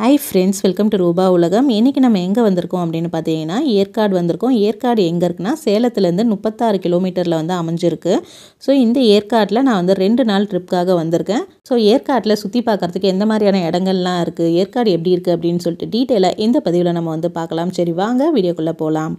Hi friends welcome to ரூபா உலகம் இன்றைக்கி நம்ம எங்கே வந்திருக்கோம் அப்படின்னு பார்த்தீங்கன்னா ஏற்காடு வந்திருக்கோம். ஏற்காடு எங்கே இருக்குன்னா சேலத்துலேருந்து முப்பத்தாறு கிலோமீட்டரில் வந்து அமைஞ்சிருக்கு. ஸோ இந்த ஏற்காட்டில் நான் வந்து ரெண்டு நாள் ட்ரிப்காக வந்திருக்கேன். ஸோ ஏற்காட்டில் சுற்றி பார்க்குறதுக்கு எந்த மாதிரியான இடங்கள்லாம் இருக்குது ஏற்காடு எப்படி இருக்குது அப்படின்னு சொல்லிட்டு டீட்டெயிலாக இந்த பதிவில் நம்ம வந்து பார்க்கலாம். சரி வாங்க வீடியோக்குள்ளே போகலாம்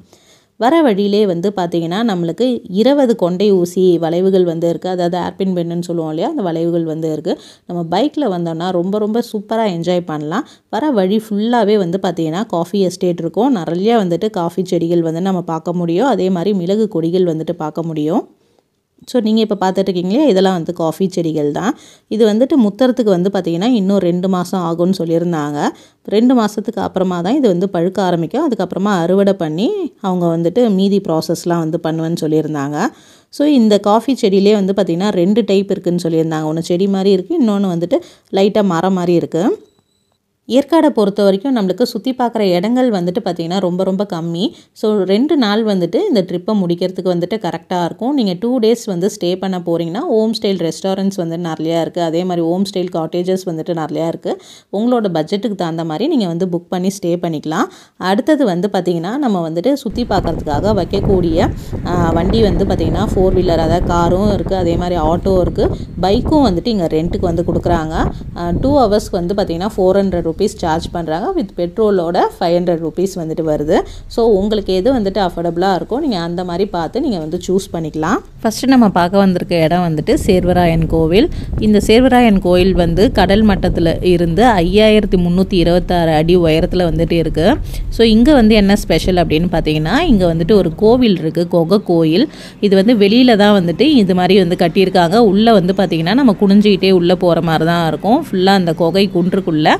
வர வழியிலே வந்து பார்த்திங்கன்னா நம்மளுக்கு இருபது கொண்டை ஊசி வளைவுகள் வந்து இருக்குது அதாவது ஆர்பின் பெண்டுன்னு சொல்லுவோம் இல்லையா? அந்த வளைவுகள் வந்து இருக்குது நம்ம பைக்கில் வந்தோம்னா ரொம்ப ரொம்ப சூப்பராக என்ஜாய் பண்ணலாம். வர வழி ஃபுல்லாகவே வந்து பார்த்திங்கன்னா காஃபி எஸ்டேட் இருக்கும். நிறைய வந்துட்டு காஃபி செடிகள் வந்து நம்ம பார்க்க முடியும். அதே மாதிரி மிளகு கொடிகள் வந்துட்டு பார்க்க முடியும். ஸோ நீங்கள் இப்போ பார்த்துட்ருக்கீங்களே இதெல்லாம் வந்து காஃபி செடிகள் தான். இது வந்துட்டு முத்துறதுக்கு வந்து பார்த்திங்கன்னா இன்னும் ரெண்டு மாதம் ஆகும்னு சொல்லியிருந்தாங்க. ரெண்டு மாதத்துக்கு அப்புறமா தான் இது வந்து பழுக்க ஆரம்பிக்கும். அதுக்கப்புறமா அறுவடை பண்ணி அவங்க வந்துட்டு மீதி ப்ராசஸ்லாம் வந்து பண்ணுவேன்னு சொல்லியிருந்தாங்க. ஸோ இந்த காஃபி செடியிலே வந்து பார்த்திங்கன்னா ரெண்டு டைப் இருக்குதுன்னு சொல்லியிருந்தாங்க. ஒன்று செடி மாதிரி இருக்குது இன்னொன்று வந்துட்டு லைட்டாக மரம் மாதிரி இருக்குது ஏற்காடை பொறுத்த வரைக்கும் நம்மளுக்கு சுற்றி பார்க்குற இடங்கள் வந்துட்டு பார்த்திங்கன்னா ரொம்ப ரொம்ப கம்மி. ஸோ ரெண்டு நாள் வந்துட்டு இந்த ட்ரிப்பை முடிக்கிறதுக்கு வந்துட்டு கரெக்டாக இருக்கும். நீங்கள் டூ டேஸ் வந்து ஸ்டே பண்ண போகிறீங்கன்னா ஹோம் ஸ்டைல் ரெஸ்டாரண்ட்ஸ் வந்து நிறையா இருக்குது அதே மாதிரி ஹோம் ஸ்டைல் காட்டேஜஸ் வந்துட்டு நிறையா இருக்குது உங்களோட பட்ஜெட்டுக்கு தகுந்த மாதிரி நீங்கள் வந்து புக் பண்ணி ஸ்டே பண்ணிக்கலாம். அடுத்தது வந்து பார்த்திங்கன்னா நம்ம வந்துட்டு சுற்றி பார்க்குறதுக்காக வைக்கக்கூடிய வண்டி வந்து பார்த்திங்கன்னா ஃபோர் வீலர் அதாவது காரும் இருக்குது அதே மாதிரி ஆட்டோ இருக்குது பைக்கும் வந்துட்டு இங்கே ரெண்ட்டுக்கு வந்து கொடுக்குறாங்க. டூ ஹவர்ஸ்க்கு வந்து பார்த்திங்கன்னா ஃபோர் ஹண்ட்ரட் ருபீஸ் சார்ஜ் பண்ணுறாங்க வித் பெட்ரோலோட ஃபைவ் ஹண்ட்ரட் ருபீஸ் வந்துட்டு வருது. ஸோ உங்களுக்கு எது வந்துட்டு அஃபோர்டபுளாக இருக்கோ நீங்கள் அந்த மாதிரி பார்த்து நீங்கள் வந்து சூஸ் பண்ணிக்கலாம். ஃபஸ்ட்டு நம்ம பார்க்க வந்திருக்க இடம் வந்துட்டு சேர்வராயன் கோவில். இந்த சேர்வராயன் கோயில் வந்து கடல் மட்டத்தில் இருந்து ஐயாயிரத்தி முந்நூற்றி இருபத்தாறு அடி உயரத்தில் வந்துட்டு இருக்குது ஸோ இங்கே வந்து என்ன ஸ்பெஷல் அப்படின்னு பார்த்தீங்கன்னா இங்கே வந்துட்டு ஒரு கோவில் இருக்குது கொகை கோயில். இது வந்து வெளியில் தான் வந்துட்டு இது மாதிரி வந்து கட்டியிருக்காங்க. உள்ளே வந்து பார்த்திங்கன்னா நம்ம குனிஞ்சிக்கிட்டே உள்ளே போகிற மாதிரி தான் இருக்கும் ஃபுல்லாக அந்த கொகை குன்றுக்குள்ளே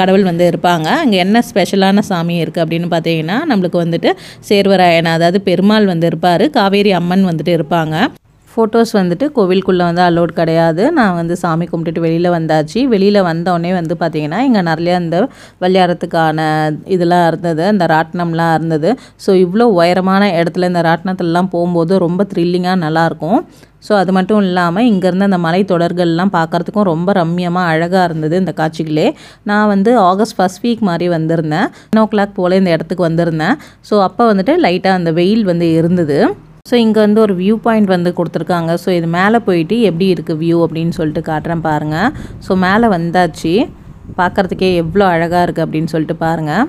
கடவுள் வந்து இருப்பாங்க. அங்கே என்ன ஸ்பெஷலான சாமி இருக்குது அப்படின்னு பார்த்தீங்கன்னா நம்மளுக்கு வந்துட்டு சேர்வராயன் அதாவது பெருமாள் வந்து இருப்பார் காவேரி அம்மன் வந்துட்டு இருப்பாங்க. ஃபோட்டோஸ் வந்துட்டு கோவிலுக்குள்ளே வந்து அலோட் கிடையாது. நான் வந்து சாமி கும்பிட்டுட்டு வெளியில் வந்தாச்சு. வெளியில் வந்தோடனே வந்து பார்த்திங்கன்னா இங்கே நிறையா இந்த விளையாடுறதுக்கான இதெல்லாம் இருந்தது அந்த ராட்டினம்லாம் இருந்தது. ஸோ இவ்வளோ உயரமான இடத்துல இந்த ராட்டினத்துலலாம் போகும்போது ரொம்ப த்ரில்லிங்காக நல்லாயிருக்கும் ஸோ அது மட்டும் இல்லாமல் இங்கேருந்து அந்த மலைத்தொடர்கள்லாம் பார்க்குறதுக்கும் ரொம்ப ரம்மியமாக அழகாக இருந்தது இந்த காட்சிகளே. நான் வந்து ஆகஸ்ட் ஃபஸ்ட் வீக் மாதிரி வந்திருந்தேன். டென் ஓ கிளாக் போல் இந்த இடத்துக்கு வந்திருந்தேன். ஸோ அப்போ வந்துட்டு லைட்டாக அந்த வெயில் வந்து இருந்தது. ஸோ இங்கே வந்து ஒரு வியூ பாயிண்ட் வந்து கொடுத்துருக்காங்க. ஸோ இது மேலே போயிட்டு எப்படி இருக்குது வியூ அப்படின்னு சொல்லிட்டு காட்டுறேன் பாருங்கள் ஸோ மேலே வந்தாச்சு. பார்க்குறதுக்கே எவ்வளோ அழகாக இருக்குது அப்படின்னு சொல்லிட்டு பாருங்கள்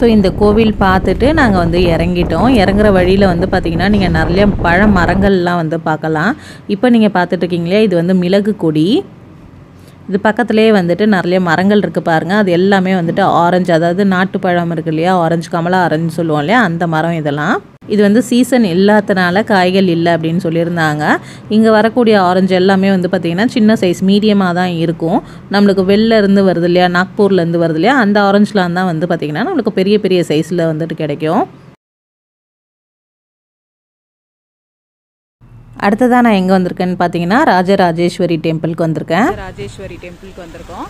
ஸோ இந்த கோவில் பார்த்துட்டு நாங்கள் வந்து இறங்கிட்டோம். இறங்குற வழியில் வந்து பார்த்திங்கன்னா நீங்கள் நிறைய பழ மரங்கள்லாம் வந்து பார்க்கலாம். இப்போ நீங்கள் பார்த்துட்ருக்கீங்களே இது வந்து மிளகு கொடி. இது பக்கத்துலேயே வந்துட்டு நிறைய மரங்கள் இருக்குது பாருங்கள் அது எல்லாமே வந்துட்டு ஆரஞ்சு அதாவது நாட்டுப்பழம் இருக்கு இல்லையா? ஆரஞ்சு கமலா ஆரஞ்சு சொல்லுவோம் இல்லையா? அந்த மரம் இதெல்லாம். இது வந்து சீசன் இல்லாதனால காய்கள் இல்லை அப்படின்னு சொல்லியிருந்தாங்க. இங்கே வரக்கூடிய ஆரஞ்சு எல்லாமே வந்து பார்த்திங்கன்னா சின்ன சைஸ் மீடியமாக தான் இருக்கும். நம்மளுக்கு வெளிலருந்து வருது இல்லையா நாக்பூர்லேருந்து வருது இல்லையா அந்த ஆரஞ்சுலாம் தான் வந்து பார்த்திங்கன்னா நம்மளுக்கு பெரிய பெரிய சைஸில் வந்துட்டு கிடைக்கும். அடுத்ததாக நான் எங்கே வந்திருக்கேன்னு பார்த்தீங்கன்னா ராஜராஜேஸ்வரி டெம்பிளுக்கு வந்திருக்கேன். ராஜேஸ்வரி டெம்பிளுக்கு வந்திருக்கோம்.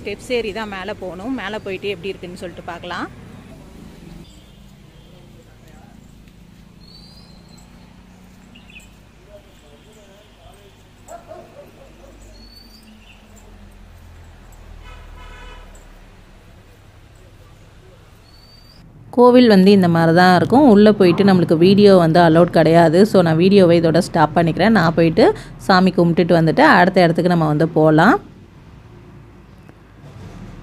ஸ்டெப்ஸ் ஏறி தான் மேலே போகணும். மேலே போயிட்டு எப்படி இருக்குன்னு சொல்லிட்டு பார்க்கலாம். கோவில் வந்து இந்த மாதிரி தான் இருக்கும். உள்ளே போயிட்டு நம்மளுக்கு வீடியோ வந்து அலோட் கிடையாது. ஸோ நான் வீடியோவை இதோட ஸ்டாப் பண்ணிக்கிறேன். நான் போயிட்டு சாமி கும்பிட்டுட்டு வந்துட்டு அடுத்த இடத்துக்கு நம்ம வந்து போகலாம்.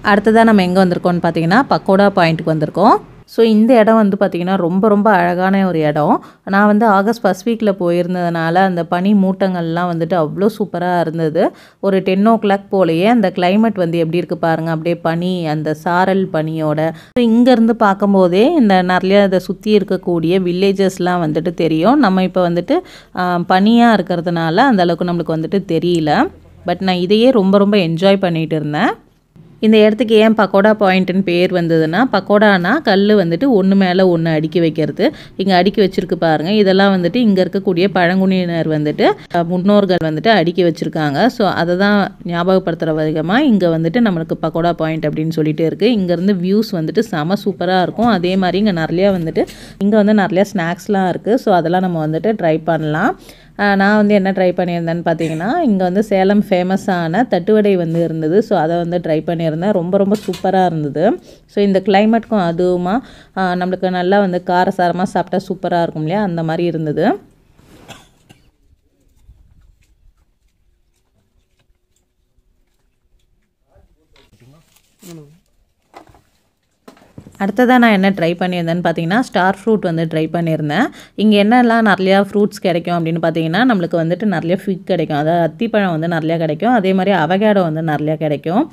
அடுத்ததாக நம்ம எங்கே வந்திருக்கோம்னு பார்த்தீங்கன்னா பக்கோடா பாயிண்ட்டுக்கு வந்திருக்கோம். ஸோ இந்த இடம் வந்து பார்த்திங்கன்னா ரொம்ப ரொம்ப அழகான ஒரு இடம். நான் வந்து ஆகஸ்ட் ஃபஸ்ட் வீக்கில் போயிருந்ததுனால அந்த பனி மூட்டங்கள்லாம் வந்துட்டு அவ்வளோ சூப்பராக இருந்தது. ஒரு டென் ஓ கிளாக் போலேயே அந்த கிளைமேட் வந்து எப்படி இருக்குது பாருங்கள் அப்படியே பனி அந்த சாரல் பனியோட. இங்கேருந்து பார்க்கும்போதே இந்த நிறைய அதை சுற்றி இருக்கக்கூடிய வில்லேஜஸ்லாம் வந்துட்டு தெரியும். நம்ம இப்போ வந்துட்டு பனியாக இருக்கிறதுனால அந்தளவுக்கு நம்மளுக்கு வந்துட்டு தெரியல. பட் நான் இதையே ரொம்ப ரொம்ப என்ஜாய் பண்ணிகிட்டு இருந்தேன். இந்த இடத்துக்கு ஏன் பக்கோடா பாயிண்ட்டுன்னு பேர் வந்ததுன்னா பக்கோடானா கல் வந்துட்டு ஒன்று மேலே ஒன்று அடுக்கி வைக்கிறது. இங்கே அடுக்கி வச்சுருக்கு பாருங்கள் இதெல்லாம் வந்துட்டு இங்கே இருக்கக்கூடிய பழங்குடியினர் வந்துட்டு முன்னோர்கள் வந்துட்டு அடுக்கி வச்சுருக்காங்க. ஸோ அதை தான் ஞாபகப்படுத்துகிற விதமாக இங்கே வந்துட்டு நம்மளுக்கு பக்கோடா பாயிண்ட் அப்படின்னு சொல்லிட்டு இருக்குது இங்கேருந்து வியூஸ் வந்துட்டு செம சூப்பராக இருக்கும். அதே மாதிரி இங்கே நிறையா வந்துட்டு இங்கே வந்து நிறையா ஸ்நாக்ஸ்லாம் இருக்குது ஸோ அதெல்லாம் நம்ம வந்துட்டு ட்ரை பண்ணலாம். நான் வந்து என்ன ட்ரை பண்ணியிருந்தேன்னு பார்த்தீங்கன்னா இங்கே வந்து சேலம் ஃபேமஸான தட்டுவடை வந்து இருந்தது. ஸோ அதை வந்து ட்ரை பண்ணியிருந்தேன். ரொம்ப ரொம்ப சூப்பராக இருந்தது. ஸோ இந்த கிளைமேட்க்கும் அதுவுமா நம்மளுக்கு நல்லா வந்து காரசாரமாக சாப்பிட்டா சூப்பராக இருக்கும் இல்லையா? அந்த மாதிரி இருந்தது. அடுத்ததாக நான் என்ன ட்ரை பண்ணியிருந்தேன்னு பார்த்தீங்கன்னா ஸ்டார் ஃப்ரூட் வந்து ட்ரை பண்ணியிருந்தேன். இங்கே என்னெல்லாம் நிறையா ஃப்ரூட்ஸ் கிடைக்கும் அப்படின்னு பார்த்தீங்கன்னா நம்மளுக்கு வந்துட்டு நிறைய ஃபிக் கிடைக்கும். அதாவது அத்திப்பழம் வந்து நிறையா கிடைக்கும். அதே மாதிரி அவகேடோ வந்து நிறையா கிடைக்கும்.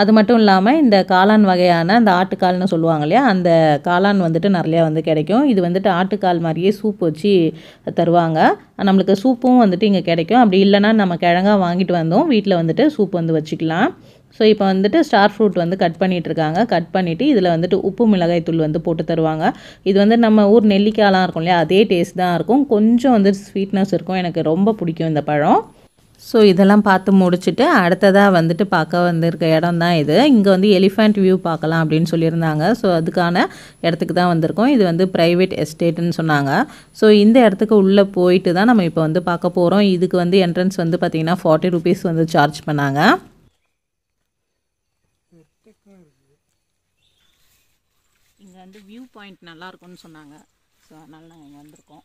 அது மட்டும் இல்லாமல் இந்த காளான் வகையான இந்த ஆட்டுக்கால்னு சொல்லுவாங்க இல்லையா அந்த காளான் வந்துட்டு நிறையா வந்து கிடைக்கும். இது வந்துட்டு ஆட்டுக்கால் மாதிரியே சூப் வச்சு தருவாங்க. நம்மளுக்கு சூப்பும் வந்துட்டு இங்கே கிடைக்கும். அப்படி இல்லைன்னா நம்ம கிழங்கா வாங்கிட்டு வந்தோம் வீட்டில் வந்துட்டு சூப் வந்து வச்சுக்கலாம். ஸோ இப்போ வந்துட்டு ஸ்டார் ஃப்ரூட் வந்து கட் பண்ணிகிட்ருக்காங்க இருக்காங்க கட் பண்ணிவிட்டு இதில் வந்துட்டு உப்பு மிளகாய் தூள் வந்து போட்டு தருவாங்க. இது வந்து நம்ம ஊர் நெல்லிக்காயெலாம் இருக்கும் இல்லையா? அதே டேஸ்ட் தான் இருக்கும். கொஞ்சம் வந்து ஸ்வீட்னஸ் இருக்கும். எனக்கு ரொம்ப பிடிக்கும் இந்த பழம். ஸோ இதெல்லாம் பார்த்து முடிச்சுட்டு அடுத்ததாக வந்துட்டு பார்க்க வந்திருக்க இடம் தான் இது. இங்கே வந்து எலிஃபண்ட் வியூ பார்க்கலாம் அப்படின்னு சொல்லியிருந்தாங்க. ஸோ அதுக்கான இடத்துக்கு தான் வந்திருக்கோம். இது வந்து ப்ரைவேட் எஸ்டேட்டுன்னு சொன்னாங்க. ஸோ இந்த இடத்துக்கு உள்ளே போயிட்டு தான் நம்ம இப்போ வந்து பார்க்க போகிறோம் இதுக்கு வந்து என்ட்ரன்ஸ் வந்து பார்த்திங்கன்னா ஃபார்ட்டி ருபீஸ் வந்து சார்ஜ் பண்ணாங்க இங்கே வந்து வியூ பாயிண்ட் நல்லாயிருக்கும்னு சொன்னாங்க. ஸோ அதனால் நாங்கள் இங்கே வந்திருக்கோம்.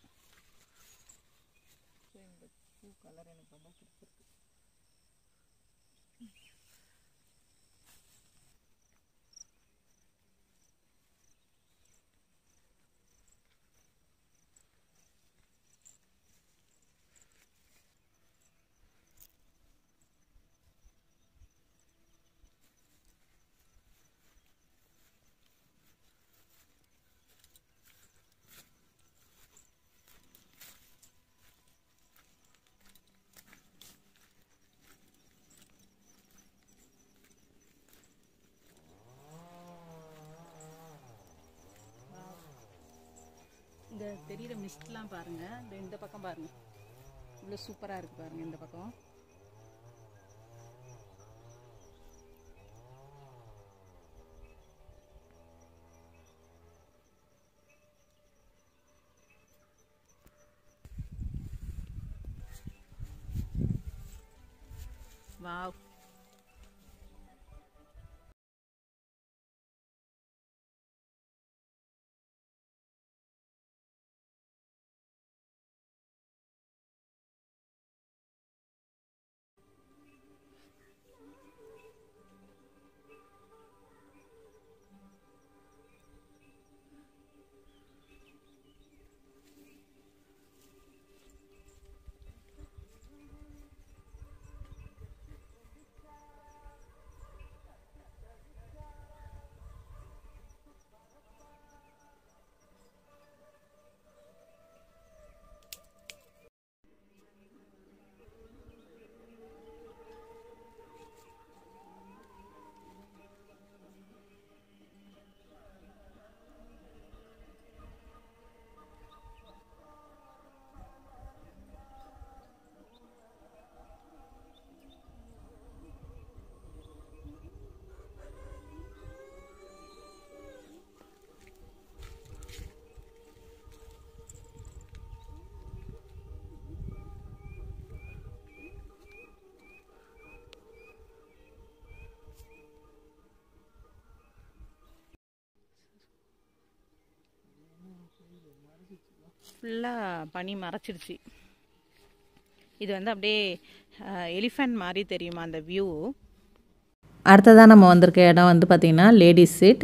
தெரியிற மிஸ்ட்லாம் பாருங்கள் இந்த இந்த பக்கம் பாருங்கள் இவ்வளோ சூப்பராக இருக்குது பாருங்கள் இந்த பக்கம். வாவ். ஃபுல்லாக பனி மறைச்சிருச்சு. இது வந்து அப்படியே எலிஃபண்ட் மாதிரி தெரியுமா அந்த வியூ அடுத்ததாக நம்ம வந்திருக்க இடம் வந்து பார்த்திங்கன்னா லேடிஸ் சீட்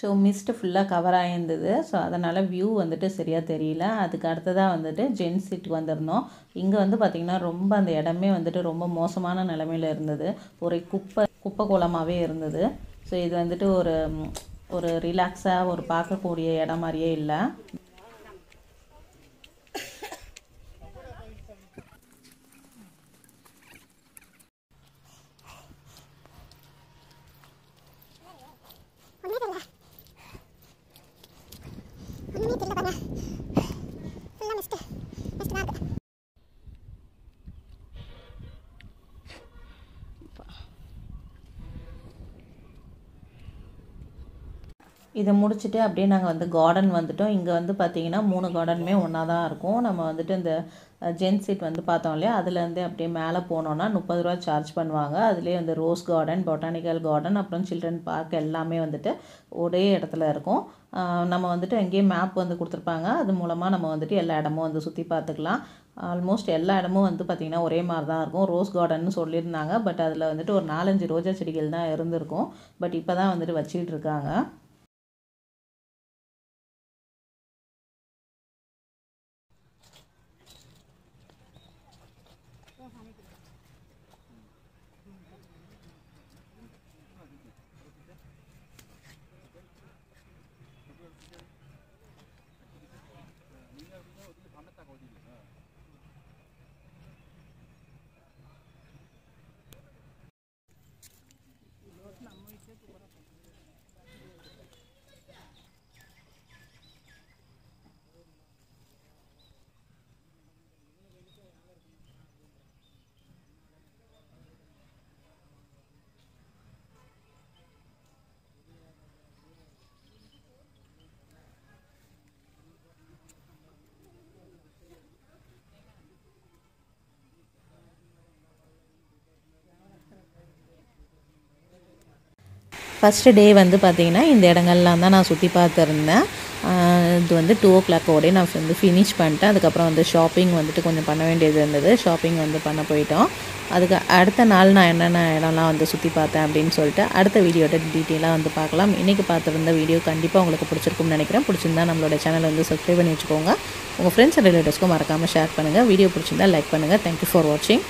ஸோ மிஸ்ட்டு ஃபுல்லாக கவர் ஆகியிருந்தது ஸோ அதனால் வியூ வந்துட்டு சரியாக தெரியல. அதுக்கு அடுத்ததாக வந்துட்டு ஜென் சீட்டுக்கு வந்திருந்தோம் இங்கே வந்து பார்த்திங்கன்னா ரொம்ப அந்த இடமே வந்துட்டு ரொம்ப மோசமான நிலமையில இருந்தது. ஒரு குப்பை குப்பை கோலமாகவே இருந்தது. ஸோ இது வந்துட்டு ஒரு ஒரு ரிலாக்ஸாக ஒரு பார்க்கக்கூடிய இடம் மாதிரியே இல்லை ஒன்றுமே தெரியல ஒன்றுமே தெரியல பாருங்க ஃபுல்லாக மிஸ்ட்டு மிஸ்ட் தான் இருக்கு இதை முடிச்சுட்டு அப்படியே நாங்கள் வந்து கார்டன் வந்துட்டோம். இங்கே வந்து பார்த்தீங்கன்னா மூணு கார்டனுமே ஒன்றா தான் இருக்கும். நம்ம வந்துட்டு இந்த ஜென் சீட் வந்து பார்த்தோம் இல்லையா? அதுலேருந்து அப்படியே மேலே போனோன்னா முப்பது ரூபா சார்ஜ் பண்ணுவாங்க. அதுலேயே வந்து ரோஸ் கார்டன் பொட்டானிக்கல் கார்டன் அப்புறம் சில்ட்ரன் பார்க் எல்லாமே வந்துட்டு ஒரே இடத்துல இருக்கும். நம்ம வந்துட்டு அங்கேயே மேப் வந்து கொடுத்துருப்பாங்க. அது மூலமாக நம்ம வந்துட்டு எல்லா இடமும் வந்து சுற்றி பார்த்துக்கலாம். ஆல்மோஸ்ட் எல்லா இடமும் வந்து பார்த்திங்கன்னா ஒரே மாதிரி தான் இருக்கும் ரோஸ் கார்டன்னு சொல்லியிருந்தாங்க. பட் அதில் வந்துட்டு ஒரு நாலஞ்சு ரோஜா செடிகள் தான் இருந்திருக்கும். பட் இப்போ தான் வந்துட்டு வச்சுக்கிட்டு இருக்காங்க. ஃபஸ்ட்டு டே வந்து பார்த்திங்கன்னா இந்த இடங்கள்லாம் தான் நான் சுற்றி பார்த்துருந்தேன். இது வந்து டூ ஓ கிளாக்கோடய நான் வந்து ஃபினிஷ் பண்ணிட்டேன். அதுக்கப்புறம் வந்து ஷாப்பிங் வந்துட்டு கொஞ்சம் பண்ண வேண்டியது இருந்தது. ஷாப்பிங் வந்து பண்ண போயிட்டோம். அதுக்கு அடுத்த நாள் நான் என்னென்ன இடம்லாம் வந்து சுற்றி பார்த்தேன் அப்படின்னு சொல்லிட்டு அடுத்த வீடியோட டீட்டெயிலாக வந்து பார்க்கலாம். இன்றைக்கி பார்த்துருந்த வீடியோ கண்டிப்பாக உங்களுக்கு பிடிச்சிருக்கும்னு நினைக்கிறேன். பிடிச்சிருந்தா நம்மளோட சேனலை வந்து சப்ஸ்கிரைப் பண்ணி வச்சுக்கோங்க. உங்கள் ஃப்ரெண்ட்ஸ் அண்ட் ரிலேட்டிவ்ஸ்க்கும் மறக்காமல் ஷேர் பண்ணுங்கள் வீடியோ பிடிச்சிருந்தா லைக் பண்ணுங்கள் தேங்க்யூ ஃபார் வாட்சிங்